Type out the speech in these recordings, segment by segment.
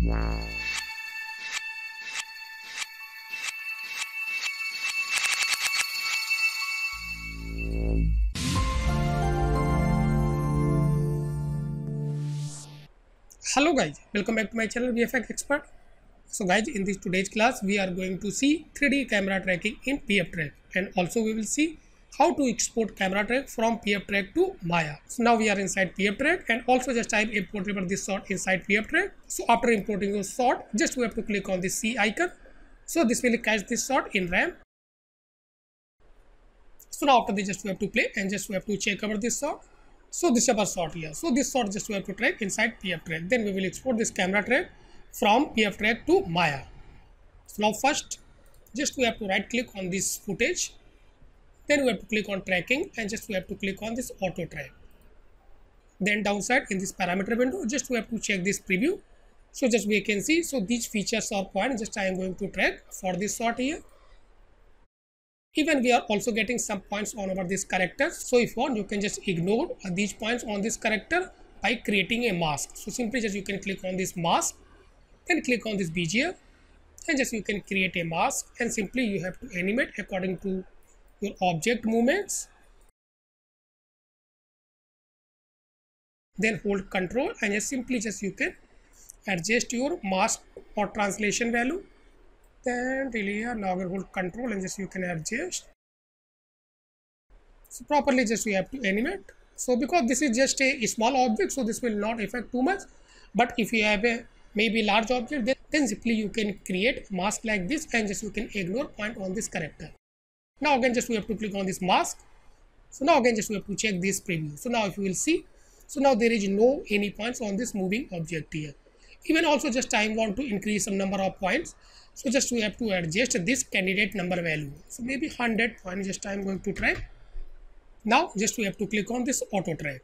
hello guys welcome back to my channel vfx expert so guys in this today's class we are going to see 3d camera tracking in pftrack and also we will see how to export camera track from PF track to maya. So now we are inside PF track and also just type import this shot inside PF track. so after importing the shot just we have to click on the c icon. So this will catch this shot in ram. So now after this just we have to play and just we have to check over this shot so this is our shot here. So this shot just we have to track inside PF track. then we will export this camera track from PF track to maya. So now first just we have to right click on this footage then we have to click on tracking and just we have to click on this auto track. Then downside in this parameter window just we have to check this preview. So just we can see so these features are point just i am going to track for this shot here. Even we are also getting some points on over this character. So if you want you can just ignore these points on this character by creating a mask. So simply just you can click on this mask then click on this bgf and just you can create a mask and simply you have to animate according to your object movements then hold control and just simply just you can adjust your mask or translation value. Then really here now we hold control and just you can adjust. So properly just we have to animate. So because this is just a, small object so this will not affect too much. But if you have a maybe large object then, then simply you can create mask like this and just you can ignore point on this character now again just we have to click on this mask. So now again just we have to check this preview. So now if you will see so now there is no any points on this moving object here. Even also just I want to increase some number of points. So just we have to adjust this candidate number value. So maybe 100 points just I'm going to try. Now just we have to click on this auto track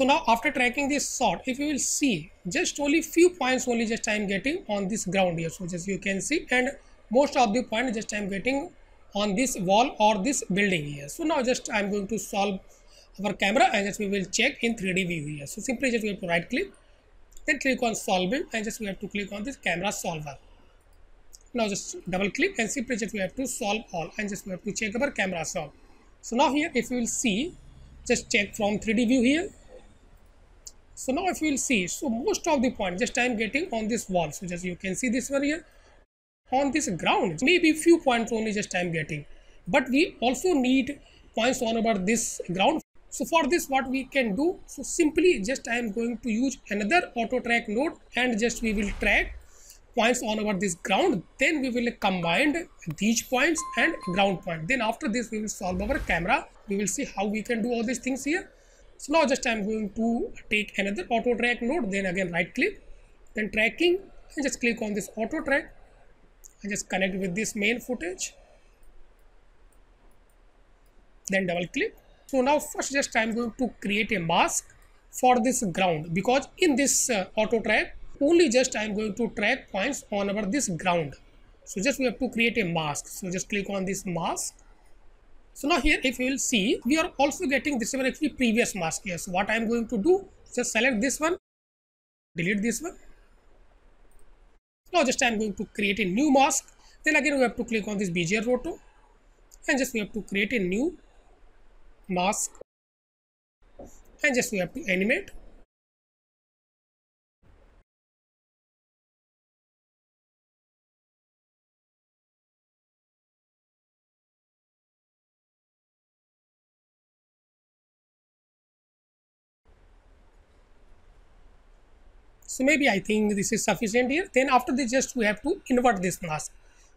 so now after tracking this shot if you will see just only few points only just I'm getting on this ground here. So just you can see and most of the points just I'm getting on this wall or this building here. So now just i'm going to solve our camera and just we will check in 3d view here. So simply just we have to right click then click on solving and just we have to click on this camera solver. Now just double click and simply just we have to solve all and just we have to check our camera solve. So now here if you will see just check from 3d view here so now if you will see so most of the points just i am getting on this wall. So just you can see this one here. On this ground maybe few points only just i'm getting. But we also need points on about this ground. So for this what we can do so simply just i am going to use another auto track node and just we will track points on over this ground. Then we will combine these points and ground point. Then after this we will solve our camera. We will see how we can do all these things here so now just i'm going to take another auto track node then again right click then tracking and just click on this auto track and just connect with this main footage then double click. So now first just i'm going to create a mask for this ground because in this uh, auto track only just i'm going to track points on over this ground. So just we have to create a mask. So just click on this mask so now here if you will see we are also getting this one actually previous mask. Here so what i'm going to do just select this one delete this one. Now just I'm going to create a new mask. Then again we have to click on this Bezier roto and just we have to create a new mask. And just we have to animate so maybe i think this is sufficient here. Then after this just we have to invert this mask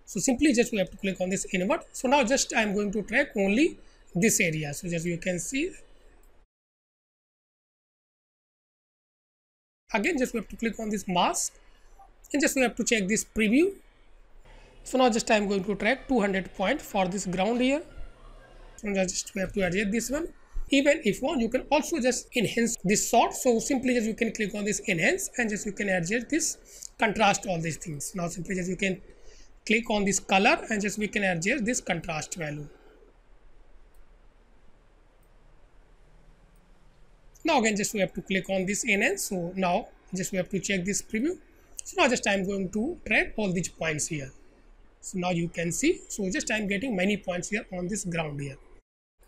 so simply just we have to click on this invert. So now just i'm going to track only this area. So just you can see. Again just we have to click on this mask. And just we have to check this preview. So now just i'm going to track 200 point for this ground here. So just we have to adjust this one even if want you can also just enhance this sort. So simply just you can click on this enhance and just you can adjust this contrast all these things. Now simply just you can click on this color and just we can adjust this contrast value. Now again just we have to click on this enhance. So now just we have to check this preview. So now just i'm going to track all these points here. So now you can see. So just i'm getting many points here on this ground here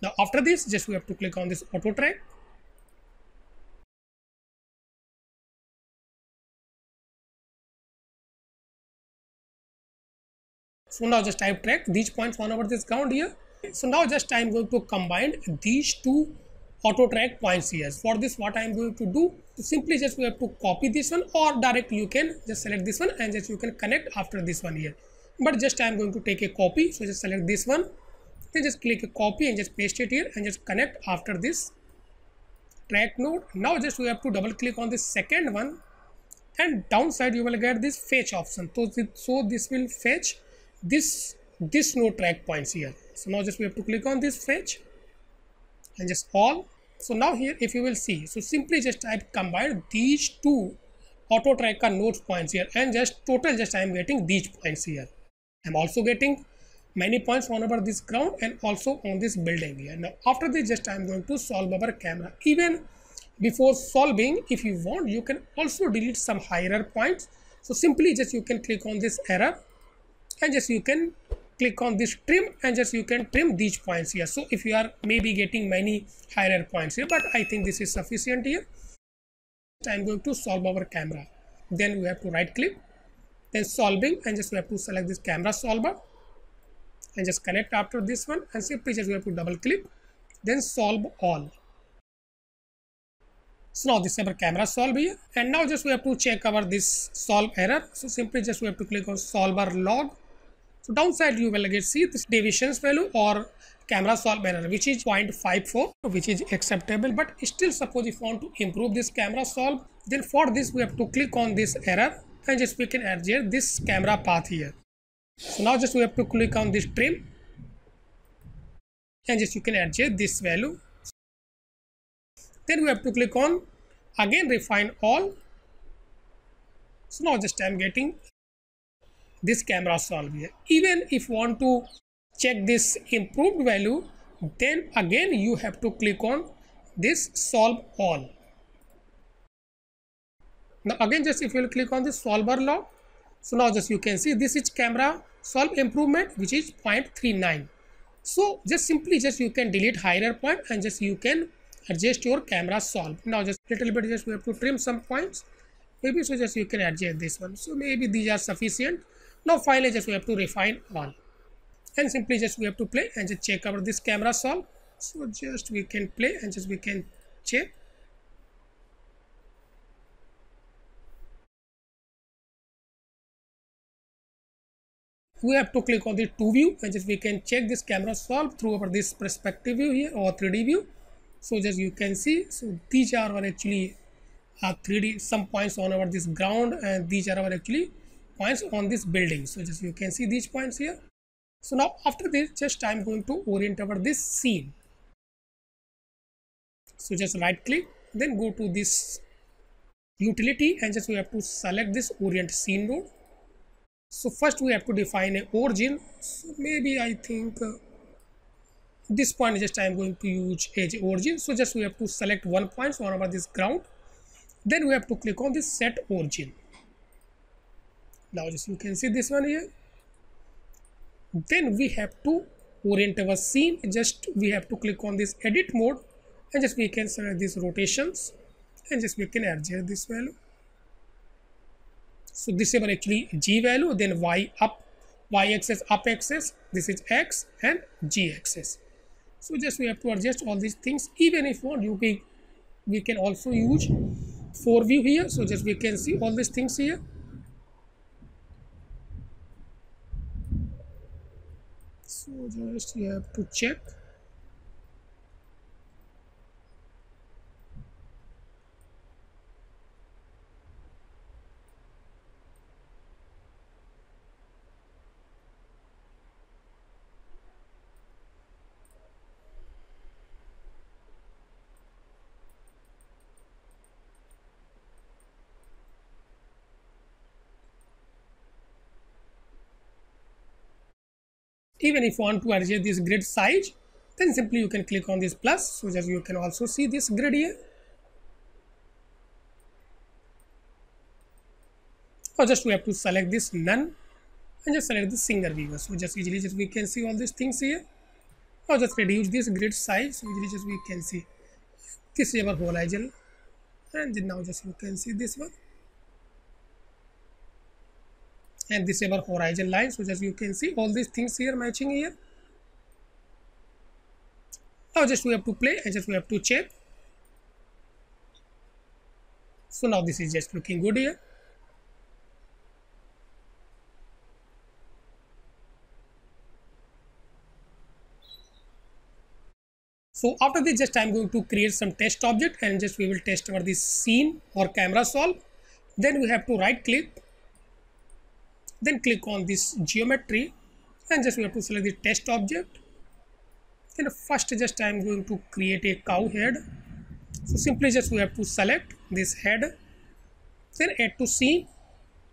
now after this just we have to click on this auto track. So now just i've tracked these points one over this ground here. So now just i'm going to combine these two auto track points here. For this what i'm going to do simply just we have to copy this one or directly you can just select this one and just you can connect after this one here. But just i'm going to take a copy. So just select this one then just click a copy and just paste it here and just connect after this track node. Now just we have to double click on this second one. And downside you will get this fetch option. So, so this will fetch this this node track points here. So now just we have to click on this fetch and just all. So now here if you will see so simply just type combine these two auto tracker nodes points here and just total just i am getting these points here. I'm also getting many points on over this ground and also on this building. Here now after this just i'm going to solve our camera. Even before solving if you want you can also delete some higher points. So simply just you can click on this error and just you can click on this trim and just you can trim these points here. So if you are maybe getting many higher points here but i think this is sufficient here. I'm going to solve our camera. Then we have to right click then solving and just we have to select this camera solver and just connect after this one and simply just we have to double click. Then solve all. So now this is our camera solve here. And now just we have to check our this solve error. So simply just we have to click on solver log. So downside you will get see this deviations value or camera solve error which is 0.54 which is acceptable. But still suppose if you want to improve this camera solve then for this we have to click on this error. And just we can adjust this camera path here. So now just we have to click on this trim and just you can adjust this value. Then we have to click on again refine all. So now just I'm getting this camera solve here even if you want to check this improved value then again you have to click on this solve all now again just if you click on this solver log so now just you can see this is camera solve improvement which is 0.39 so just simply just you can delete higher point and just you can adjust your camera solve. Now just little bit just we have to trim some points. Maybe so just you can adjust this one. So maybe these are sufficient. Now finally just we have to refine all. And simply just we have to play and just check our this camera solve. So just we can play and just we can check we have to click on the two view and just we can check this camera solve through over this perspective view here or 3d view. So just you can see so these are our actually uh, 3d some points on our this ground and these are our actually points on this building. So just you can see these points here. So now after this just i'm going to orient over this scene. So just right click then go to this utility and just we have to select this orient scene node so first we have to define a origin. So maybe i think uh, this point just i'm going to use as origin. So just we have to select one point on over this ground. Then we have to click on this set origin. Now just you can see this one here. Then we have to orient our scene. Just we have to click on this edit mode. And just we can select these rotations. And just we can adjust this value so this is actually g value then y up y axis up axis this is x and g axis. So just we have to adjust all these things. Even if want you can we can also use 4 view here. So just we can see all these things here. So just you have to check even if you want to adjust this grid size then simply you can click on this plus so that you can also see this grid here. Or just we have to select this none and just select the single viewer. So just easily just we can see all these things here. Or just reduce this grid size so easily just we can see. This is our whole and now just you can see this one and this is our horizon line. So just you can see all these things here matching here. Now just we have to play and just we have to check. So now this is just looking good here. So after this just I'm going to create some test object and just we will test over this scene or camera solve. Then we have to right click then click on this geometry and just we have to select the test object. Then first just I am going to create a cow head. So simply just we have to select this head then add to scene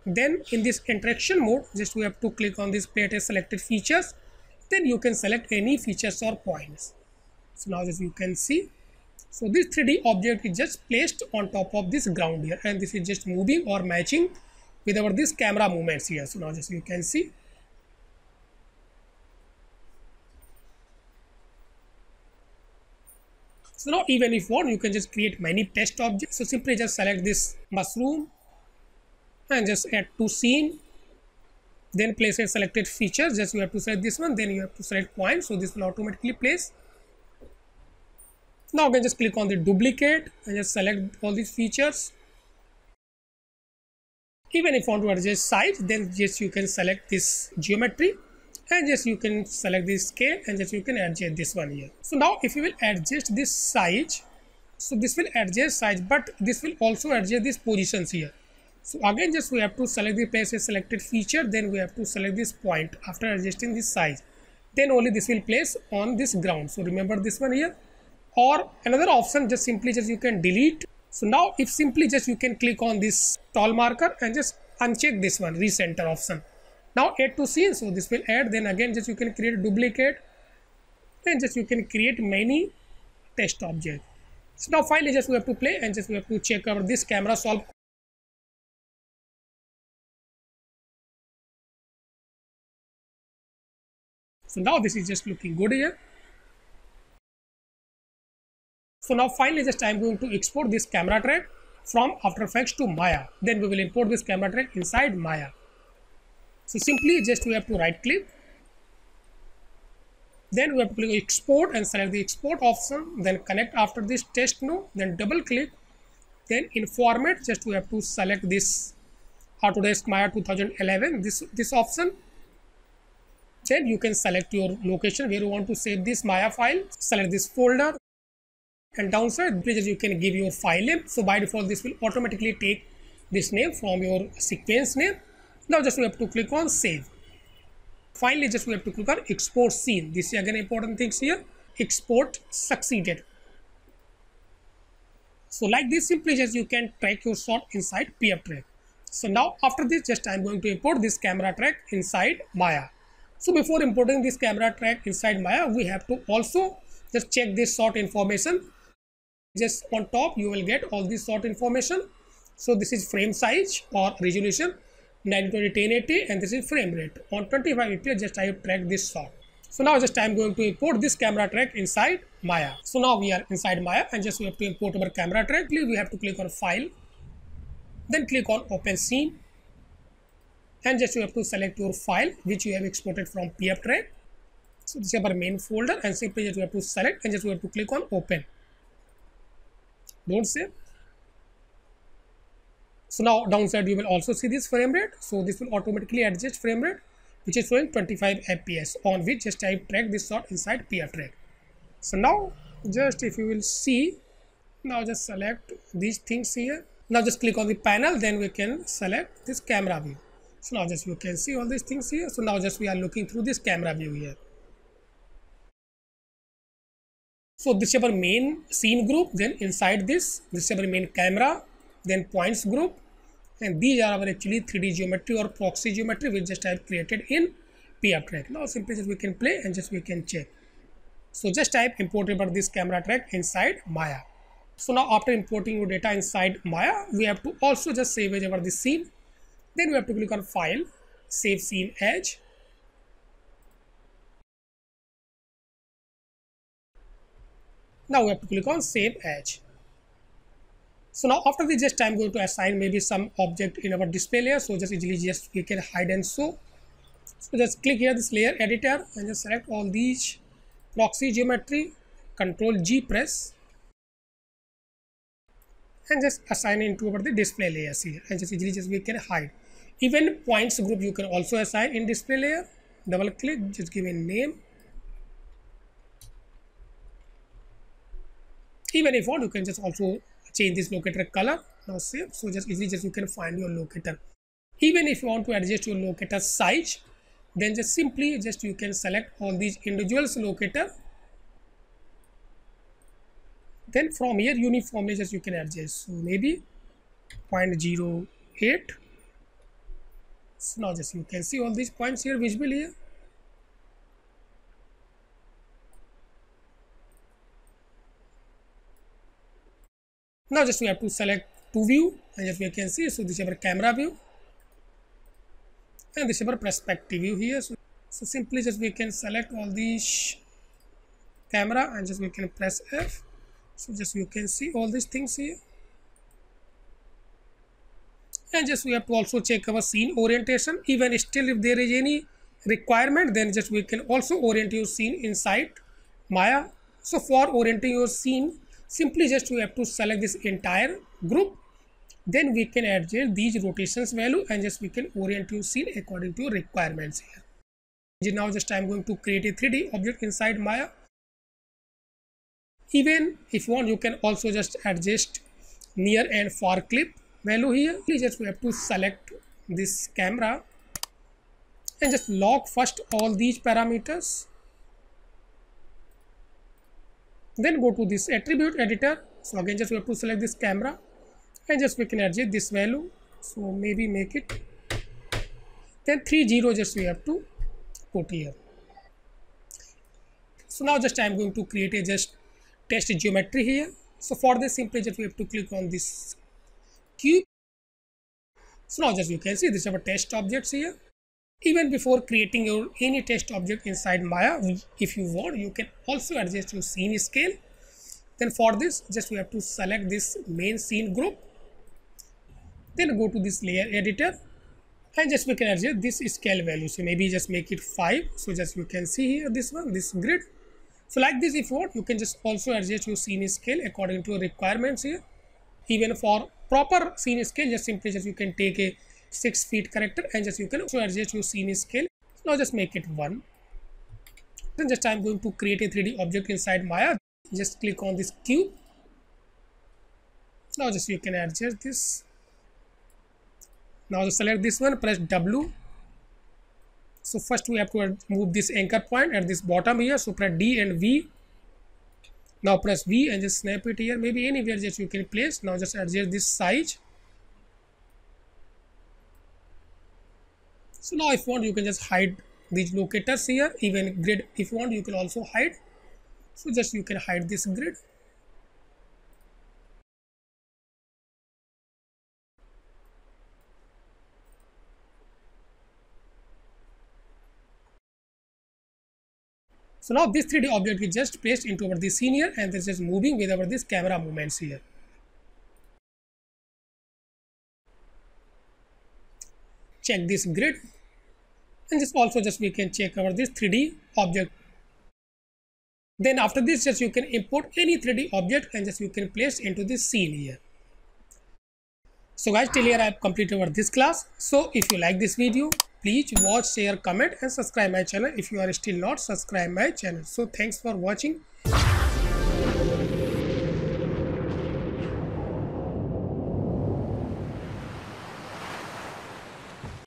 then in this interaction mode just we have to click on this plate as selected features. Then you can select any features or points. So now as you can see. So this 3d object is just placed on top of this ground here and this is just moving or matching with our this camera movements here. So now just you can see. So now even if one you can just create many test objects. So simply just select this mushroom and just add to scene. Then place a selected feature. Just you have to select this one then you have to select point so this will automatically place. Now you can just click on the duplicate and just select all these features even if you want to adjust size then just you can select this geometry and just you can select this scale and just you can adjust this one here. So now if you will adjust this size so this will adjust size but this will also adjust these positions here. So again just we have to select the place a selected feature then we have to select this point after adjusting this size. Then only this will place on this ground. So remember this one here. Or another option just simply just you can delete so now if simply just you can click on this tall marker and just uncheck this one recenter option. Now add to scene so this will add then again just you can create duplicate and just you can create many test object. So now finally just we have to play and just we have to check our this camera solve So now this is just looking good here. So now finally just I am going to export this camera track from After Effects to Maya. Then we will import this camera track inside Maya. So simply just we have to right click. Then we have to click export and select the export option. Then connect after this test node. Then double click. Then in format just we have to select this Autodesk Maya 2011 this this option. Then you can select your location where you want to save this Maya file. Select this folder and downside bridges you can give your file name. So by default this will automatically take this name from your sequence name. Now just we have to click on save. Finally just we have to click on export scene. This is again important things here. Export succeeded. So like this simply just you can track your shot inside pf track. So now after this just i'm going to import this camera track inside maya. So before importing this camera track inside maya we have to also just check this shot information just on top you will get all this sort information. So this is frame size or resolution 920 1080 and this is frame rate. On 25 fps just i have tracked this shot so now just i'm going to import this camera track inside maya. So now we are inside maya and just we have to import our camera track. We have to click on file then click on open scene and just you have to select your file which you have exported from pf track. So this is our main folder and simply just you have to select and just we have to click on open don't save so now downside you will also see this frame rate. So this will automatically adjust frame rate which is showing 25 fps on which just I track this shot inside pf track. So now just if you will see now just select these things here. Now just click on the panel then we can select this camera view. So now just you can see all these things here. So now just we are looking through this camera view here So this is our main scene group. Then inside this, this is our main camera, then points group. And these are our actually 3D geometry or proxy geometry which just I have created in PF track. Now simply just we can play and just we can check. So just type import about this camera track inside Maya. So now after importing your data inside Maya, we have to also just save as our the scene then we have to click on file save scene as now we have to click on save as so now after this just i'm going to assign maybe some object in our display layer. So just easily just we can hide and show so just click here this layer editor and just select all these. Proxy geometry control g press. And just assign into over the display layers here. And just easily just we can hide. Even points group you can also assign in display layer. Double click just give a name even if you want you can just also change this locator color. Now save so just easily just you can find your locator. Even if you want to adjust your locator size then just simply just you can select all these individuals locator. Then from here uniformly just you can adjust. So maybe 0.08 so now just you can see all these points here visible here now just we have to select two view and as we can see so this is our camera view. And this is our perspective view here. So, so simply just we can select all these camera and just we can press F. So just you can see all these things here. And just we have to also check our scene orientation. Even still if there is any requirement then just we can also orient your scene inside Maya. So for orienting your scene simply just we have to select this entire group. Then we can adjust these rotations value and just we can orient your scene according to requirements here. Now just i'm going to create a 3d object inside maya. Even if you want you can also just adjust near and far clip value here. Please just we have to select this camera and just lock first all these parameters then go to this attribute editor. So again just we have to select this camera and just we can adjust this value. So maybe make it then 30 just we have to put here. So now just i'm going to create a just test geometry here. So for this simply just we have to click on this cube. So now just you can see this is our test objects here even before creating your any test object inside Maya if you want you can also adjust your scene scale. Then for this just we have to select this main scene group then go to this layer editor and just we can adjust this scale value. So maybe just make it 5 so just you can see here this one this grid. So like this if you want you can just also adjust your scene scale according to your requirements here. Even for proper scene scale just simply just you can take a 6 feet character and just you can adjust your scene scale. Now just make it 1 then just i'm going to create a 3d object inside maya. Just click on this cube. Now just you can adjust this. Now just select this one press w. So first we have to move this anchor point at this bottom here. So press d and v. Now press v and just snap it here. Maybe anywhere just you can place. Now just adjust this size so now if you want you can just hide these locators here even grid if you want you can also hide. So just you can hide this grid. So now this 3D object is just placed into our this scene here and this is moving with our this camera movements here. Check this grid and just also just we can check our this 3D object. Then after this just you can import any 3D object and just you can place into this scene here. So guys till here I have completed our this class. So if you like this video please watch share comment and subscribe my channel if you are still not subscribe my channel so thanks for watching